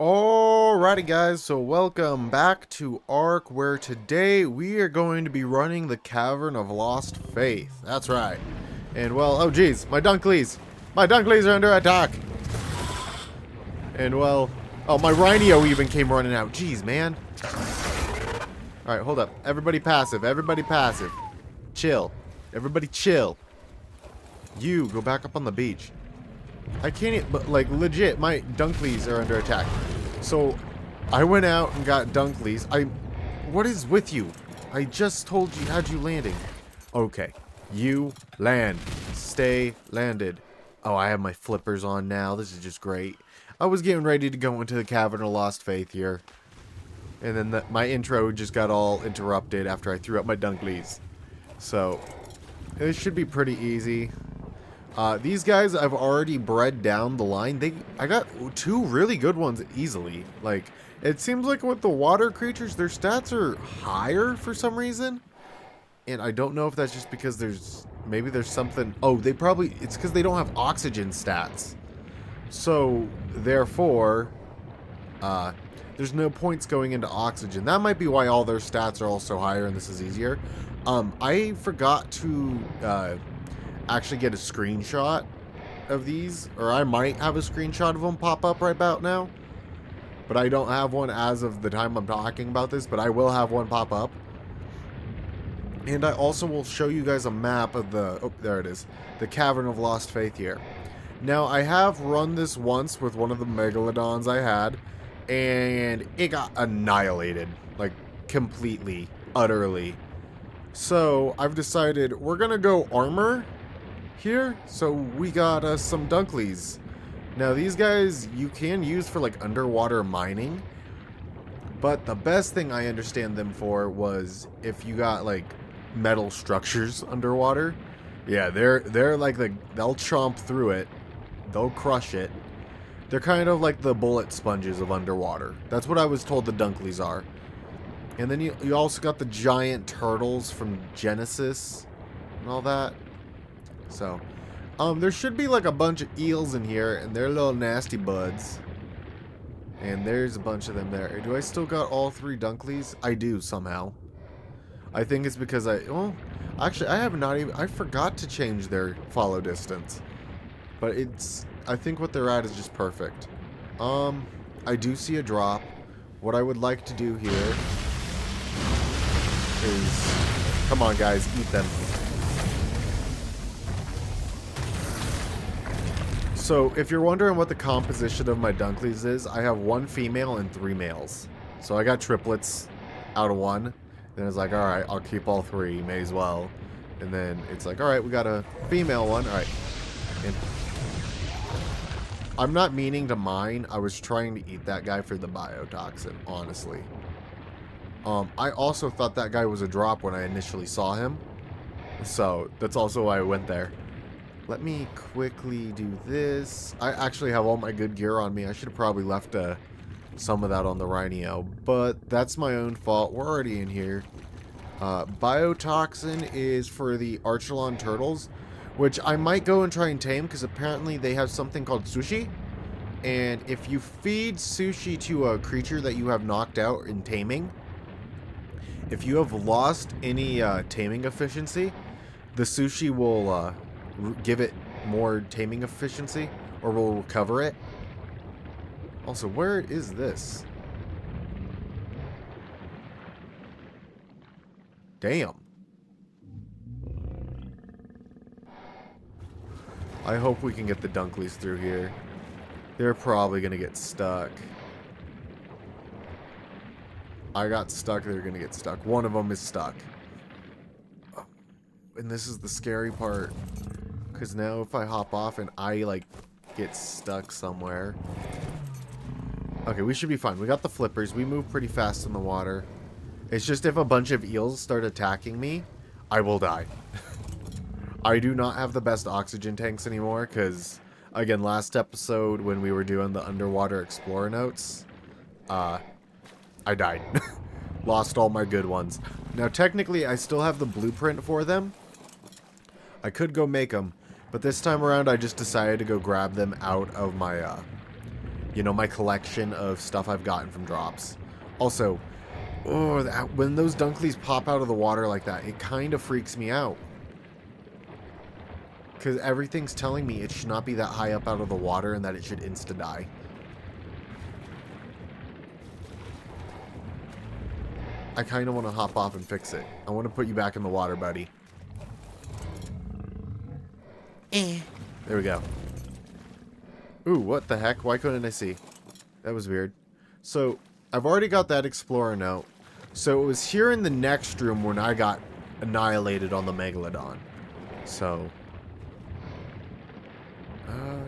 Alrighty guys, so welcome back to Ark, where today we are going to be running the Cavern of Lost Faith. That's right. And well, oh geez, my Dunkleys! My Dunkleys are under attack! And well, oh my Rhino even came running out. Jeez, man. Alright, hold up. Everybody passive, everybody passive. Chill. Everybody chill. You, go back up on the beach. I can't, but like legit, my Dunkleys are under attack. So, I went out and got Dunkleys. I, what is with you? I just told you, had you landing. Okay, you land. Stay landed. Oh, I have my flippers on now. This is just great. I was getting ready to go into the Cavern of Lost Faith here. And then the, my intro just got all interrupted after I threw up my Dunkleys. So, this should be pretty easy. Uh, these guys I've already bred down the line. They, I got two really good ones easily. Like, it seems like with the water creatures, their stats are higher for some reason. And I don't know if that's just because there's, maybe there's something, oh, they probably, it's because they don't have oxygen stats. So, therefore, uh, there's no points going into oxygen. That might be why all their stats are also higher and this is easier. Um, I forgot to, uh, actually get a screenshot of these, or I might have a screenshot of them pop up right about now. But I don't have one as of the time I'm talking about this, but I will have one pop up. And I also will show you guys a map of the, oh, there it is, the Cavern of Lost Faith here. Now, I have run this once with one of the Megalodons I had, and it got annihilated, like, completely, utterly. So, I've decided we're gonna go armor here. So we got uh, some Dunkleys. Now these guys you can use for like underwater mining. But the best thing I understand them for was if you got like metal structures underwater. Yeah, they're they're like the they'll chomp through it. They'll crush it. They're kind of like the bullet sponges of underwater. That's what I was told the Dunkleys are. And then you, you also got the giant turtles from Genesis and all that. So, um, there should be like a bunch of eels in here, and they're little nasty buds. And there's a bunch of them there. Do I still got all three Dunkleys? I do, somehow. I think it's because I, well, actually, I have not even, I forgot to change their follow distance. But it's, I think what they're at is just perfect. Um, I do see a drop. What I would like to do here is, come on guys, eat them. So, if you're wondering what the composition of my Dunkleys is, I have one female and three males. So I got triplets out of one. Then it's like, alright, I'll keep all three, may as well. And then it's like, alright, we got a female one. Alright. And I'm not meaning to mine. I was trying to eat that guy for the biotoxin, honestly. Um, I also thought that guy was a drop when I initially saw him. So, that's also why I went there. Let me quickly do this. I actually have all my good gear on me. I should have probably left uh, some of that on the Rhino, but that's my own fault. We're already in here. Uh, biotoxin is for the Archelon turtles, which I might go and try and tame because apparently they have something called sushi. And if you feed sushi to a creature that you have knocked out in taming, if you have lost any uh, taming efficiency, the sushi will uh, give it more taming efficiency or we'll recover it. Also, where is this? Damn. I hope we can get the Dunkleys through here. They're probably going to get stuck. I got stuck, they're going to get stuck. One of them is stuck. Oh, and this is the scary part. Because now if I hop off and I, like, get stuck somewhere... Okay, we should be fine. We got the flippers. We move pretty fast in the water. It's just if a bunch of eels start attacking me, I will die. I do not have the best oxygen tanks anymore because, again, last episode when we were doing the underwater explorer notes, uh, I died. Lost all my good ones. Now, technically, I still have the blueprint for them. I could go make them, but this time around, I just decided to go grab them out of my, uh, you know, my collection of stuff I've gotten from drops. Also, oh, that, when those Dunkleys pop out of the water like that, it kind of freaks me out. Because everything's telling me it should not be that high up out of the water and that it should insta-die. I kind of want to hop off and fix it. I want to put you back in the water, buddy. Eh. There we go. Ooh, what the heck? Why couldn't I see? That was weird. So, I've already got that Explorer note. So, it was here in the next room when I got annihilated on the Megalodon. So... Uh,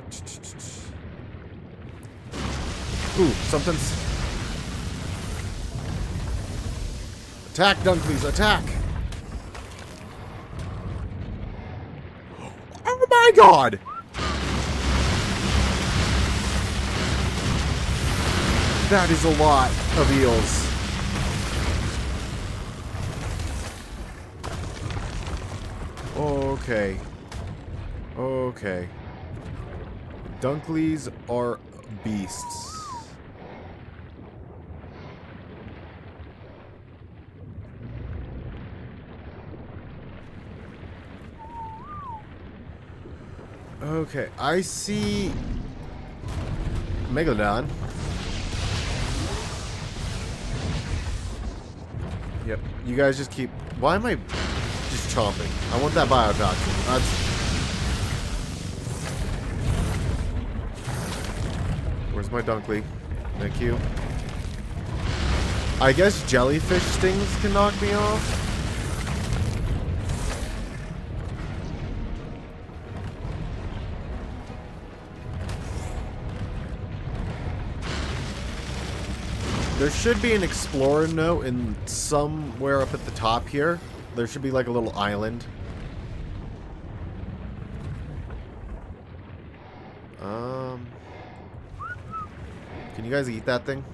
Ooh, something's... Attack, Dunkleys, attack! Oh my god! That is a lot of eels. Okay. Okay. Dunkleys are beasts. Okay, I see Megalodon. Yep, you guys just keep... Why am I just chomping? I want that biotoxin. That's... Where's my Dunkley? Thank you. I guess jellyfish stings can knock me off. There should be an explorer note in somewhere up at the top here. There should be like a little island. Um, can you guys eat that thing?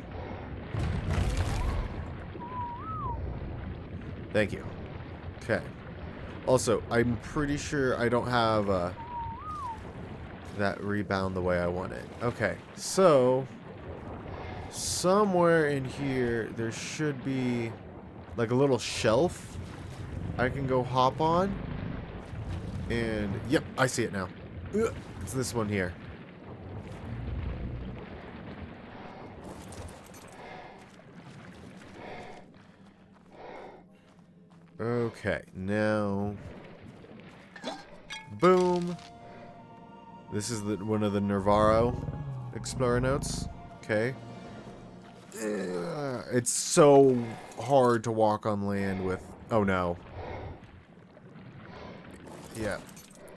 Thank you. Okay. Also, I'm pretty sure I don't have uh, that rebound the way I want it. Okay, so somewhere in here there should be like a little shelf I can go hop on. And, yep, I see it now. It's this one here. Okay, now... Boom! This is the, one of the Navarro Explorer notes. Okay. Uh, it's so hard to walk on land with... Oh, no. Yeah.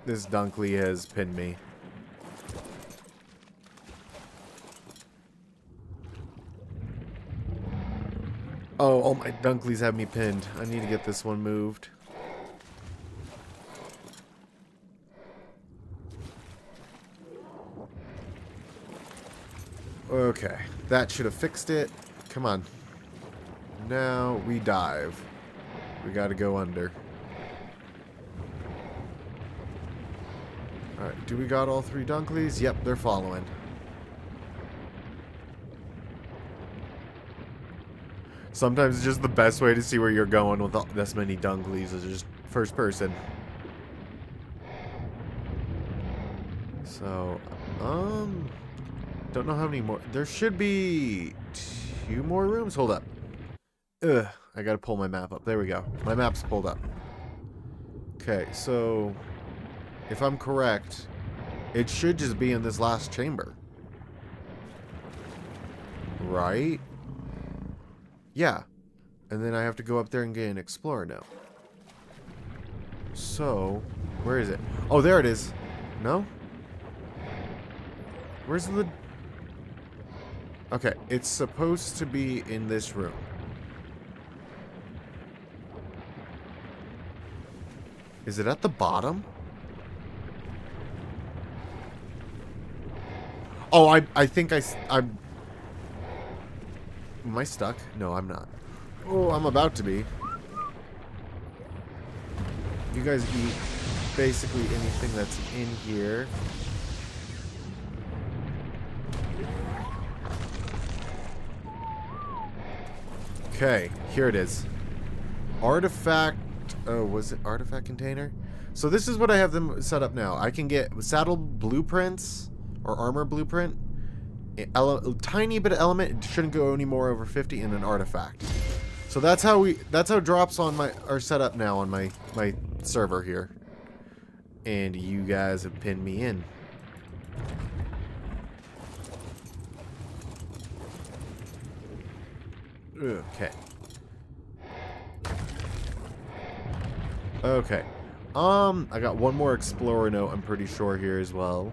This Dunkley has pinned me. Oh, all my Dunkleys have me pinned. I need to get this one moved. Okay. That should have fixed it. Come on. Now we dive. We gotta go under. Alright, do we got all three Dunkleys? Yep, they're following. Sometimes it's just the best way to see where you're going with this many Dunkleys is just first person. So, um... Don't know how many more. There should be two more rooms. Hold up. Ugh. I gotta pull my map up. There we go. My map's pulled up. Okay, so if I'm correct, it should just be in this last chamber. Right? Yeah. And then I have to go up there and get an explorer now. So, where is it? Oh, there it is. No? Where's the Okay, it's supposed to be in this room. Is it at the bottom? Oh, I I think I I'm Am I stuck? No, I'm not. Oh, I'm about to be. You guys eat basically anything that's in here. Okay, here it is. Artifact, oh, was it artifact container? So this is what I have them set up now. I can get saddle blueprints or armor blueprint, ele tiny bit of element, it shouldn't go any more over 50 in an artifact. So that's how we that's how drops on my are set up now on my my server here. And you guys have pinned me in. Okay. Okay. Um, I got one more explorer note, I'm pretty sure here as well.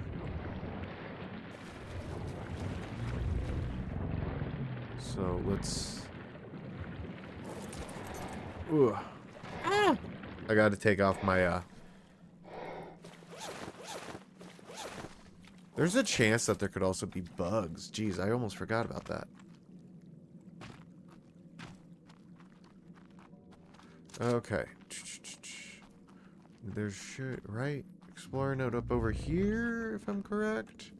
So let's... Ooh. Ah! I gotta take off my, uh... There's a chance that there could also be bugs. Jeez, I almost forgot about that. Okay. There's shit, right? Explorer note up over here, if I'm correct.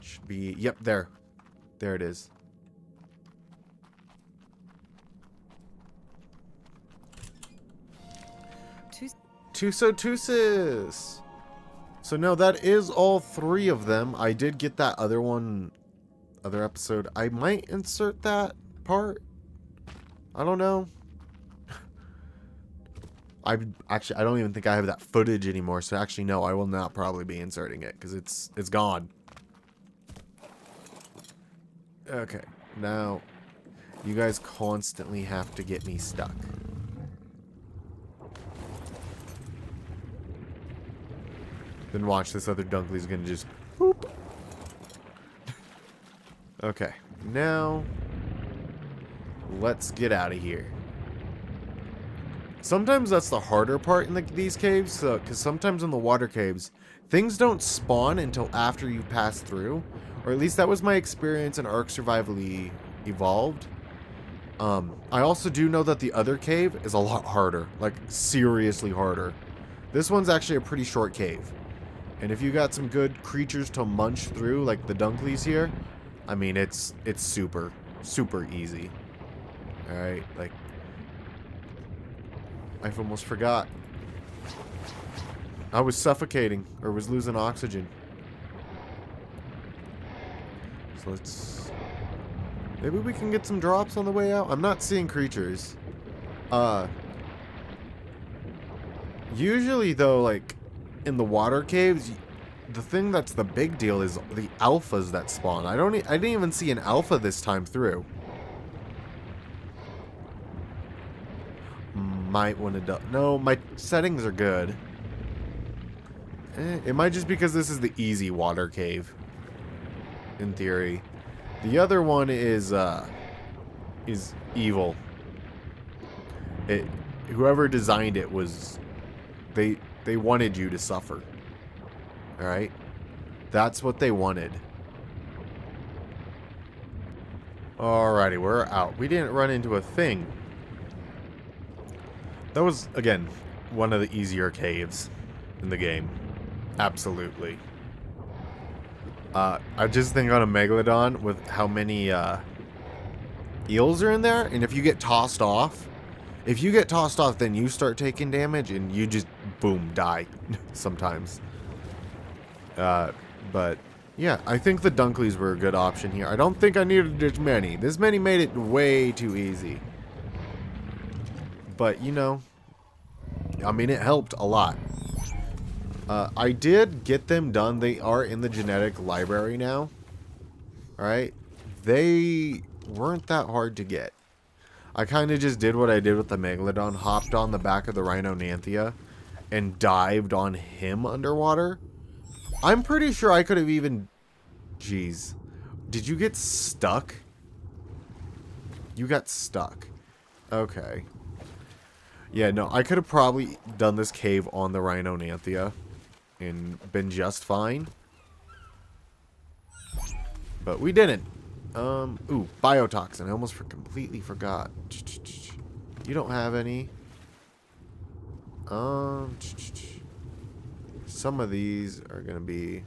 Should be, yep, there. There it is. Tuso Tusis! So no, that is all three of them. I did get that other one, other episode. I might insert that part. I don't know. I actually I don't even think I have that footage anymore. So actually no, I will not probably be inserting it because it's it's gone. Okay, now you guys constantly have to get me stuck. Then watch this other Dunkley's gonna just boop. okay, now let's get out of here. Sometimes that's the harder part in the, these caves, because sometimes in the water caves, things don't spawn until after you pass through. Or at least that was my experience in Ark Survival Evolved. Um, I also do know that the other cave is a lot harder. Like, seriously harder. This one's actually a pretty short cave. And if you got some good creatures to munch through, like the Dunkleys here, I mean, it's it's super, super easy. Alright, like... I've almost forgot. I was suffocating, or was losing oxygen. So let's... Maybe we can get some drops on the way out? I'm not seeing creatures. Uh... Usually, though, like, in the water caves, the thing that's the big deal is the alphas that spawn. I don't. E I didn't even see an alpha this time through. Might want to. No, my settings are good. Eh, it might just because this is the easy water cave. In theory, the other one is uh is evil. It whoever designed it was they they wanted you to suffer. Alright? That's what they wanted. Alrighty, we're out. We didn't run into a thing. That was, again, one of the easier caves in the game. Absolutely. Uh, I just think on a Megalodon with how many uh, eels are in there, and if you get tossed off, if you get tossed off, then you start taking damage, and you just boom, die sometimes. Uh, but yeah, I think the Dunkleys were a good option here. I don't think I needed this many. This many made it way too easy. But, you know, I mean, it helped a lot. Uh, I did get them done. They are in the genetic library now. Alright? They weren't that hard to get. I kind of just did what I did with the Megalodon. Hopped on the back of the Rhyniognatha and dived on him underwater. I'm pretty sure I could have even... Jeez. Did you get stuck? You got stuck. Okay. Yeah, no, I could have probably done this cave on the Rhyniognatha and been just fine. But we didn't. Um, ooh, biotoxin. I almost for completely forgot. You don't have any. Um, some of these are going to be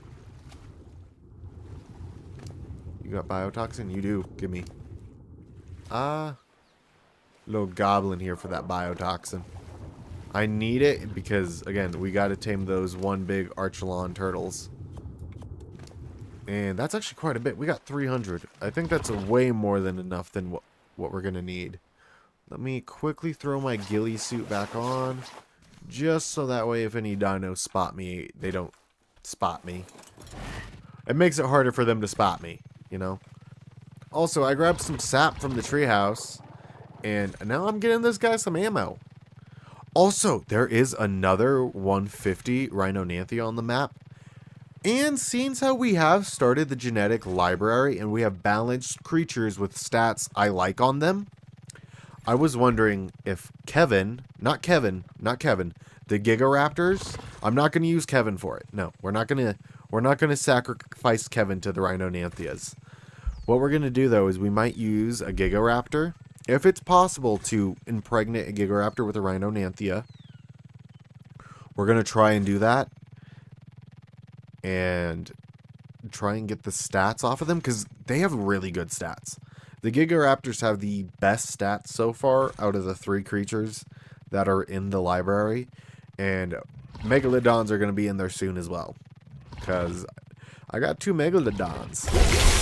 You got biotoxin? You do. Give me. Ah. Uh, little goblin here for that biotoxin. I need it because, again, we got to tame those one big Archelon turtles. And that's actually quite a bit. We got 300. I think that's way more than enough than what, what we're going to need. Let me quickly throw my ghillie suit back on. Just so that way if any dinos spot me, they don't spot me. It makes it harder for them to spot me, you know? Also, I grabbed some sap from the treehouse. And now I'm getting this guy some ammo. Also, there is another 150 Rhyniognatha on the map. And seeing how we have started the genetic library and we have balanced creatures with stats I like on them, I was wondering if Kevin, not Kevin, not Kevin, the Gigaraptors, I'm not going to use Kevin for it. No, we're not going to we're not going to sacrifice Kevin to the Rhyniognathas. What we're going to do though is we might use a Gigaraptor if it's possible to impregnate a Gigaraptor with a Rhyniognatha. We're going to try and do that and try and get the stats off of them because they have really good stats. The Gigaraptors have the best stats so far out of the three creatures that are in the library, and Megalodons are going to be in there soon as well because I got two Megalodons.